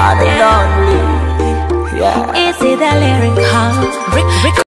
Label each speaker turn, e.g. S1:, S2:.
S1: and lonely. Yeah.
S2: Is it a lyric?